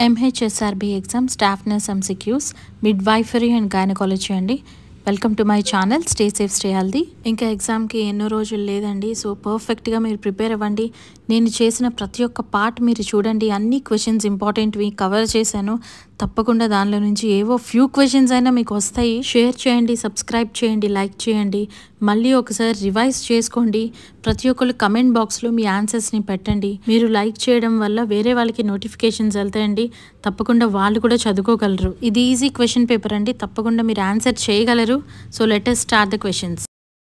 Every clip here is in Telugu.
MHSRB exam staff nurse MCQs mid midwifery and gynaecology అండి. Welcome to my channel stay safe stay healthy ఇంకా ఎగ్జామ్కి ఎన్నో రోజులు లేదండి. సో పర్ఫెక్ట్గా మీరు ప్రిపేర్ అవ్వండి. నేను చేసిన ప్రతి ఒక్క పార్ట్ మీరు చూడండి. అన్ని క్వశ్చన్స్ ఇంపార్టెంట్వి కవర్ చేశాను. తప్పకుండా దానిలో నుంచి ఏవో ఫ్యూ క్వశ్చన్స్ అయినా మీకు వస్తాయి. షేర్ చేయండి సబ్స్క్రైబ్ చేయండి లైక్ చేయండి. మళ్ళీ ఒకసారి రివైజ్ చేసుకోండి. ప్రతి ఒక్కళ్ళు కమెంట్ బాక్స్లో మీ ఆన్సర్స్ని పెట్టండి. మీరు లైక్ చేయడం వల్ల వేరే వాళ్ళకి నోటిఫికేషన్స్ వెళ్తాయండి. తప్పకుండా వాళ్ళు కూడా చదువుకోగలరు. ఇది ఈజీ క్వశ్చన్ పేపర్ అండి. తప్పకుండా మీరు ఆన్సర్ చేయగలరు. So let's start the questions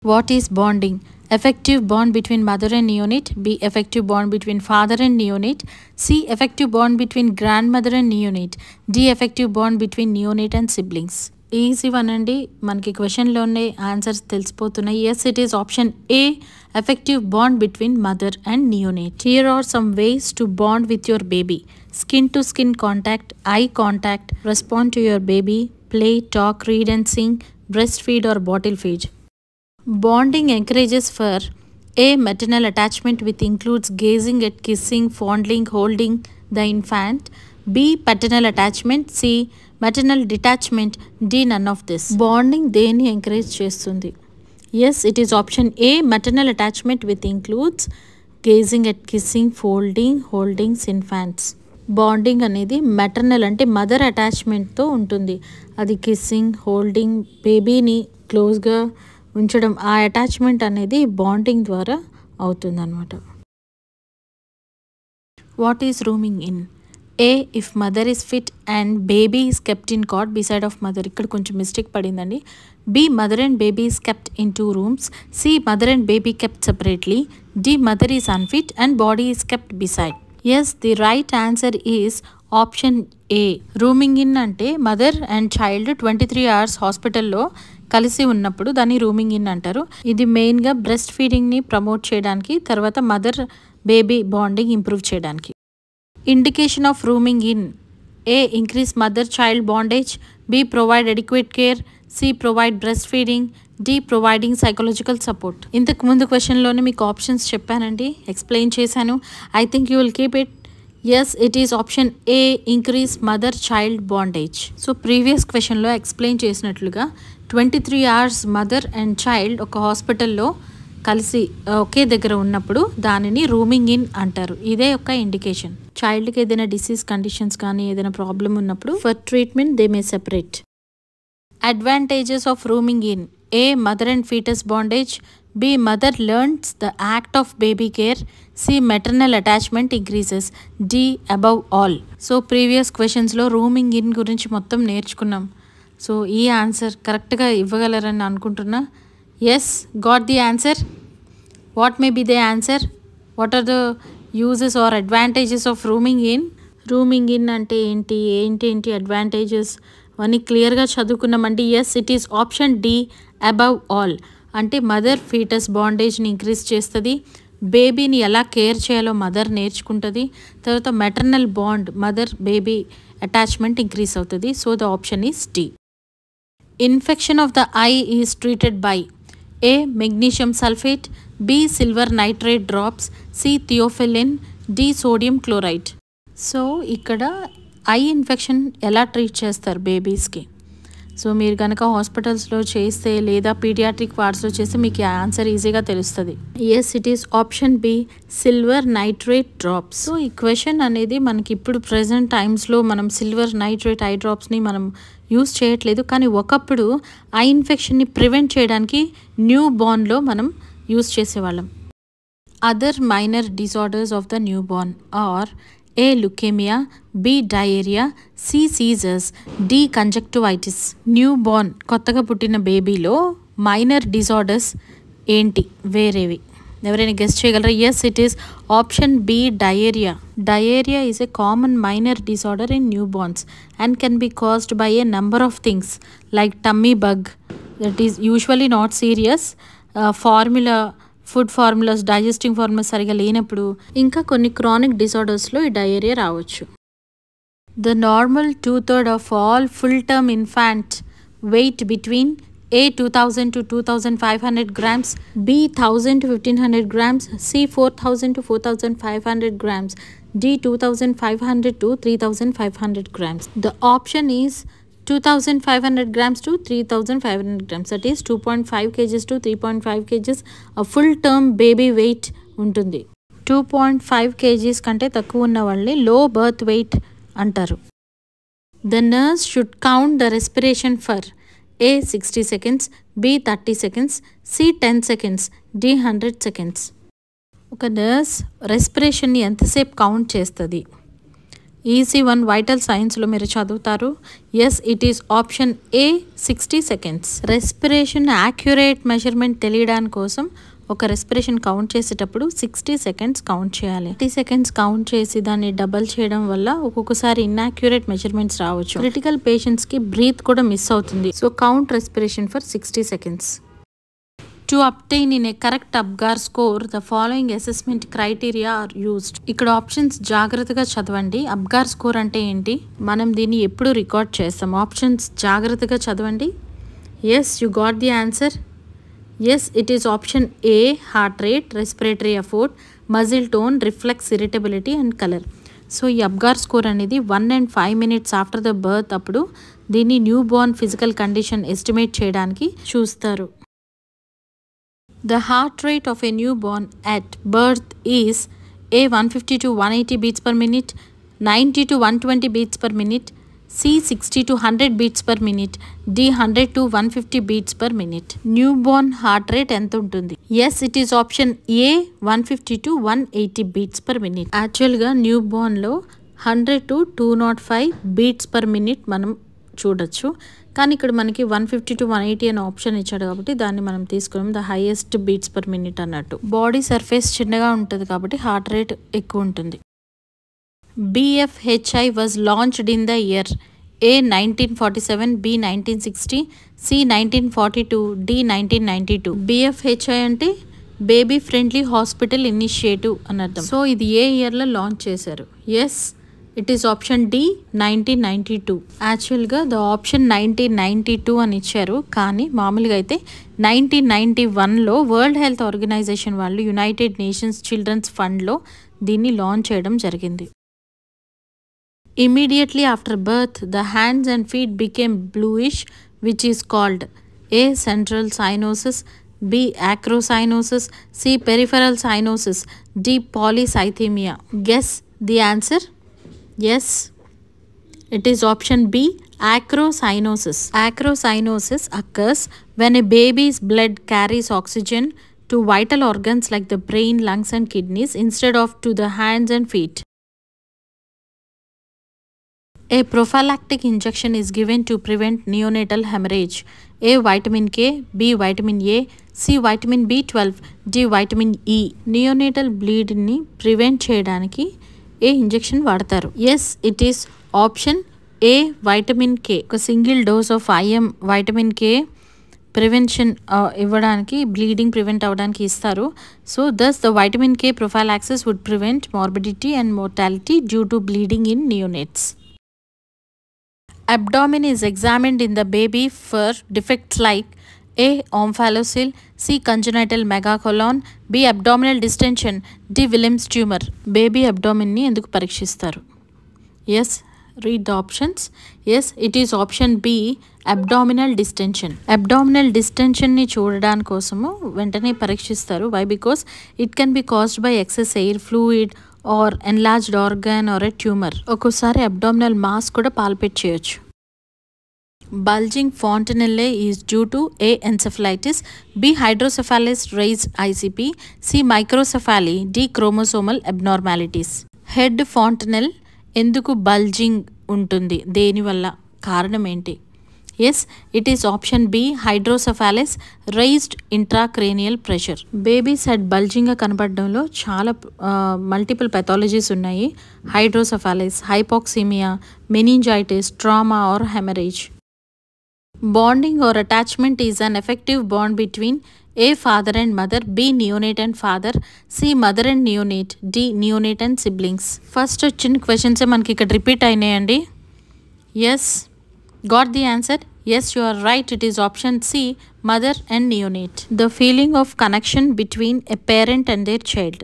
what is bonding effective bond between mother and neonate b effective bond between father and neonate c effective bond between grandmother and neonate d effective bond between neonate and siblings easy one అండి మనకి క్వశ్చన్లోనే answers తెలిసిపోతున్నాయి yes it is option A effective bond between mother and neonate here are some ways to bond with your baby skin to skin contact eye contact respond to your baby play talk read and sing breast feed or bottle feed bonding encourages for A maternal attachment with includes gazing at kissing fondling holding the infant B paternal attachment C maternal detachment D none of this bonding దేన్ని ఎంకరేజ్ చేస్తుంది. Yes it is option A maternal attachment with includes gazing at kissing folding holdings infants bonding అనేది మెటర్నల్ అంటే మదర్ అటాచ్మెంట్తో ఉంటుంది. అది కిస్సింగ్ హోల్డింగ్ బేబీని క్లోజ్గా ఉంచడం ఆ అటాచ్మెంట్ అనేది బాండింగ్ ద్వారా అవుతుందన్నమాట. What is rooming in A if mother is fit and baby is kept in cot beside of mother ఇక్కడ కొంచెం మిస్టేక్ పడిందండి. B mother and baby is kept in two rooms C mother and baby kept separately D mother is unfit and body is kept beside yes the right answer is option A rooming in అంటే mother and child twenty three hours హాస్పిటల్లో కలిసి ఉన్నప్పుడు దాన్ని రూమింగ్ ఇన్ అంటారు. ఇది మెయిన్గా బ్రెస్ట్ ఫీడింగ్ని ప్రమోట్ చేయడానికి తర్వాత మదర్ బేబీ బాండింగ్ ఇంప్రూవ్ చేయడానికి. Indication of rooming in A increase mother child bondage B provide adequate care C provide breast feeding D providing psychological support ఇంతకు ముందు క్వశ్చన్లోనే మీకు ఆప్షన్స్ చెప్పానండి. ఎక్స్ప్లెయిన్ చేశాను. I think you will keep it yes it is option A increase mother child bondage so previous క్వశ్చన్లో ఎక్స్ప్లెయిన్ చేసినట్లుగా twenty three hours mother and child ఒక హాస్పిటల్లో కలిసి ఒకే దగ్గర ఉన్నప్పుడు దానిని రూమింగ్ ఇన్ అంటారు. ఇదే ఒక ఇండికేషన్ చైల్డ్కి ఏదైనా డిసీజ్ కండిషన్స్ కానీ ఏదైనా ప్రాబ్లం ఉన్నప్పుడు for treatment they may separate advantages of rooming in A mother and fetus bondage B mother learns the act of baby care C maternal attachment increases D above all so previous క్వశ్చన్స్లో rooming in గురించి మొత్తం నేర్చుకున్నాం. సో ఈ ఆన్సర్ కరెక్ట్గా ఇవ్వగలరని అనుకుంటున్నా. Yes got the answer what may be the answer what are the uses or advantages of rooming in rooming in అంటే ఏంటి? ఏంటి ఏంటి అడ్వాంటేజెస్ అవన్నీ క్లియర్గా చదువుకున్నామండి. Yes it is option D above all అంటే మదర్ ఫీటస్ బాండేజ్ని ఇంక్రీజ్ చేస్తుంది. బేబీని ఎలా కేర్ చేయాలో మదర్ నేర్చుకుంటుంది. తర్వాత maternal bond mother baby attachment increase అవుతుంది. So the option is D infection of the eye is treated by A magnesium sulphate B silver nitrate drops C theophylline D sodium chloride so ఇక్కడ ఐ ఇన్ఫెక్షన్ ఎలా ట్రీట్ చేస్తారు బేబీస్కి సో మీరు కనుక హాస్పిటల్స్లో చేస్తే లేదా పీడియాట్రిక్ వార్డ్స్లో చేస్తే మీకు ఆన్సర్ ఈజీగా తెలుస్తుంది. Yes it is option B silver nitrate drops so ఈ క్వశ్చన్ అనేది మనకి ఇప్పుడు ప్రజెంట్ టైమ్స్లో మనం సిల్వర్ నైట్రేట్ ఐ డ్రాప్స్ని మనం యూస్ చేయట్లేదు. కానీ ఒకప్పుడు ఐ ఇన్ఫెక్షన్ని ప్రివెంట్ చేయడానికి న్యూ బార్న్లో మనం యూస్ చేసేవాళ్ళం. Other minor disorders of the newborn are A leukemia B diarrhoea C seizures D conjunctivitis newborn కొత్తగా పుట్టిన బేబీలో మైనర్ డిసార్డర్స్ ఏంటి? వేరేవి. ఎవరైనా గెస్ట్ చేయగలరా? Yes it is option B diarrhoea diarrhoea is a common minor disorder in newborns and can be caused by a number of things like tummy bug that is usually not serious formula food formulas digesting formulas సరిగా లేనప్పుడు ఇంకా కొన్ని క్రానిక్ డిసార్డర్స్లో ఈ డయేరియా రావచ్చు the normal two third of all full term infant weight between A 2000 to 2500 grams, B 1000 to 1500 grams, C 4000 to 4500 grams, D 2500 to 3500 grams. The option is 2500 grams to 3500 grams. That is 2.5 kgs to 3.5 kgs. A full term baby weight ఉంటుంది. టూ పాయింట్ ఫైవ్ కేజీస్ కంటే తక్కువ ఉన్న వాళ్ళని లో బర్త్ వెయిట్ అంటారు. The nurse should count the respiration for A sixty seconds B thirty seconds C ten seconds D hundred seconds ఒక నర్స్ రెస్పిరేషన్ని ఎంతసేపు కౌంట్ చేస్తుంది? ఈజీ వన్ వైటల్ సైన్స్లో మీరు చదువుతారు. Yes it is option A sixty seconds respiration accurate measurement తెలియడానికి కోసం ఒక రెస్పిరేషన్ కౌంట్ చేసేటప్పుడు సిక్స్టీ సెకండ్స్ కౌంట్ చేయాలి. థర్టీ సెకండ్స్ కౌంట్ చేసి దాన్ని డబల్ చేయడం వల్ల ఒక్కొక్కసారి ఇన్యాక్యురేట్ మెజర్మెంట్స్ రావచ్చు. క్రిటికల్ పేషెంట్స్కి బ్రీత్ కూడా మిస్ అవుతుంది. So count respiration for sixty seconds to obtain in a correct Apgar score the following assessment criteria are used ఇక్కడ ఆప్షన్స్ జాగ్రత్తగా చదవండి. అబ్గార్ స్కోర్ అంటే ఏంటి? మనం దీన్ని ఎప్పుడు రికార్డ్ చేస్తాం? ఆప్షన్స్ జాగ్రత్తగా చదవండి. Yes you got the answer yes it is option A heart rate respiratory effort muscle tone reflex irritability and colour so ఈ అబ్గార్ స్కోర్ అనేది one and five minutes after the birth అప్పుడు దీన్ని new Born physical condition estimate చేయడానికి చూస్తారు. The heart rate of a newborn at birth is A 150 to 180 beats per minute, 90 to 120 beats per minute, C 60 to 100 beats per minute, D 100 to 150 beats per minute. Newborn heart rate ఎంత ఉంటుంది yes it is option A one fifty to one eighty beats per minute యాక్చువల్గా new బోర్న్లో hundred to two nought five beats per minute మనం చూడొచ్చు. కానీ ఇక్కడ మనకి one fifty to one eighty అనే ఆప్షన్ ఇచ్చాడు కాబట్టి దాన్ని మనం తీసుకున్నాం. The highest beats per minute అన్నట్టు. బాడీ సర్ఫేస్ చిన్నగా ఉంటుంది కాబట్టి హార్ట్ రేట్ ఎక్కువ ఉంటుంది. BFHI was launched in the year. A nineteen forty seven B nineteen sixty C nineteen forty two D nineteen ninety two. BFHI అంటే బేబీ ఫ్రెండ్లీ హాస్పిటల్ ఇనిషియేటివ్ అని అర్థం సో ఇది ఏ ఇయర్లో లాంచ్ చేశారు? Yes it is option D nineteen ninety two యాక్చువల్గా the option nineteen ninety two అని ఇచ్చారు. కానీ మామూలుగా అయితే నైన్టీన్ నైంటీ వన్లో వరల్డ్ హెల్త్ ఆర్గనైజేషన్ వాళ్ళు యునైటెడ్ నేషన్స్ చిల్డ్రన్స్ ఫండ్లో దీన్ని లాంచ్ చేయడం జరిగింది. Immediately after birth the hands and feet became bluish which is called A central cyanosis B acrocyanosis C peripheral cyanosis D polycythaemia guess the answer Yes, it is option B acrocyanosis. Acrocyanosis occurs when a baby's blood carries oxygen to vital organs like the brain, lungs, and kidneys instead of to the hands and feet. A prophylactic injection is given to prevent neonatal hemorrhage. A. Vitamin K, B. Vitamin A, C. Vitamin B12, D. Vitamin E. Neonatal bleedని prevent చేయడానికి ఏ ఇంజెక్షన్ వాడతారు. Yes it is option A vitamin K ఒక single dose of IM vitamin K prevention ఇవ్వడానికి బ్లీడింగ్ ప్రివెంట్ అవ్వడానికి ఇస్తారు. So thus the vitamin K prophylaxis would prevent morbidity and mortality due to bleeding in neonates Abdomen is examined in the baby for defects like A. Omphalocele, C Congenital megacolon B abdominal distension D. Williams tumour baby అబ్డామిన్ని ఎందుకు పరీక్షిస్తారు? Yes read the options yes it is option B abdominal distension abdominal డిస్టెన్షన్ని చూడడాని కోసము వెంటనే పరీక్షిస్తారు. Why because it can be caused by excess air fluid or enlarged organ or a tumour ఒక్కోసారి అబ్డామినల్ మాస్క్ కూడా పాల్పేట్ చేయొచ్చు. Bulging fontanelle is due to A. Encephalitis, B. Hydrocephalus raised ICP, C. Microcephaly, D. Chromosomal abnormalities. Head fontanelle ఎందుకు బల్జింగ్ ఉంటుంది దేనివల్ల కారణం ఏంటి yes it is option B hydrocephalus raised intracranial pressure baby's head బల్జింగ్గా కనపడడంలో చాలా మల్టిపుల్ పెథాలజీస్ ఉన్నాయి hydrocephalus hypoxaemia meningitis trauma or haemorrhage Bonding or attachment is an effective bond between A. Father and mother, B. Neonate and father, C. Mother and neonate, D. Neonate and siblings. First వచ్చిన క్వశ్చన్స్ మనకి ఇక్కడ రిపీట్ అయినాయండి yes got the answer Yes, you are right. It is option C, mother and neonate. The feeling of connection between a parent and their child.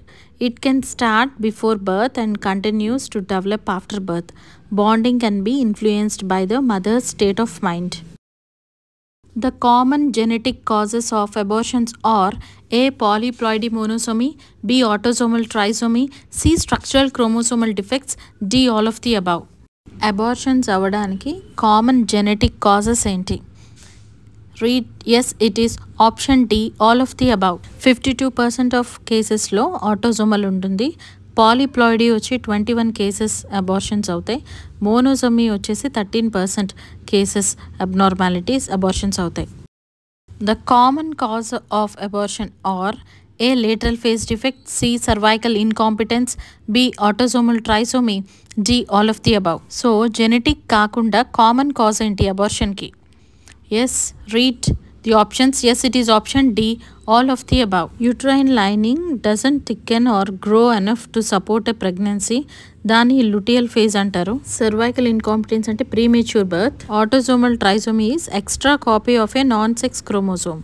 It can start before birth and continues to develop after birth. Bonding can be influenced by the mother's state of mind. The common genetic causes of abortions are A polyploidy monosomy B autosomal trisomy C structural chromosomal defects D all of the above abortions అవ్వడానికి కామన్ జెనెటిక్ కాజెస్ ఏంటి? Read yes it is option D all of the above fifty two percent of కేసెస్లో ఆటోజోమల్ ఉంటుంది. పాలిప్లాయిడీ వచ్చి ట్వంటీ వన్ కేసెస్ అబార్షన్స్ అవుతాయి. మోనోజమీ వచ్చేసి thirteen percent cases abnormalities abortions అవుతాయి. The common cause of abortion are A luteal phase defect C cervical incompetence B autosomal trisomy D all of the above so genetic కాకుండా కామన్ కాజ్ ఏంటి అబార్షన్కి yes read the options yes it is option D all of the above uterine lining doesn't thicken or grow enough to support a pregnancy దాన్ని లుటియల్ ఫేజ్ అంటారు. సర్వైకల్ ఇన్కాంపిటెన్స్ అంటే premature birth autosomal trisomy is extra copy of a non sex chromosome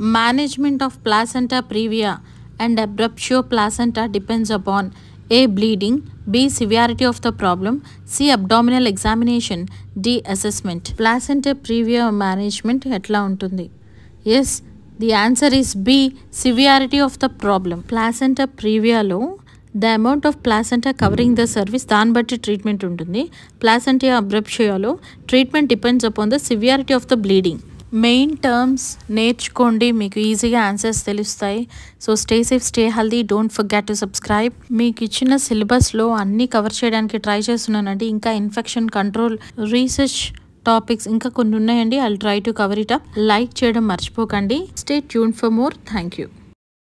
management of placenta praevia and abruptio placenta depends upon A bleeding B severity of the problem C abdominal examination D assessment placenta praevia management ఎట్లా ఉంటుంది? Yes the answer is B severity of the problem placenta ప్రీవియాలో the amount of placenta covering the cervix దాన్ని బట్టి ట్రీట్మెంట్ ఉంటుంది. Placenta అబ్రప్షియాలో treatment depends upon the severity of the bleeding main terms నేర్చుకోండి మీకు ఈజీగా ఆన్సర్స్ తెలుస్తాయి. So stay safe stay healthy don't forget to subscribe. మీకు ఇచ్చిన సిలబస్లో అన్నీ కవర్ చేయడానికి ట్రై చేస్తున్నానండి. ఇంకా ఇన్ఫెక్షన్ కంట్రోల్ రీసెర్చ్ టాపిక్స్ ఇంకా కొన్ని ఉన్నాయండి. I try to cover it up. Like చేయడం మర్చిపోకండి. Stay tuned for more. Thank you.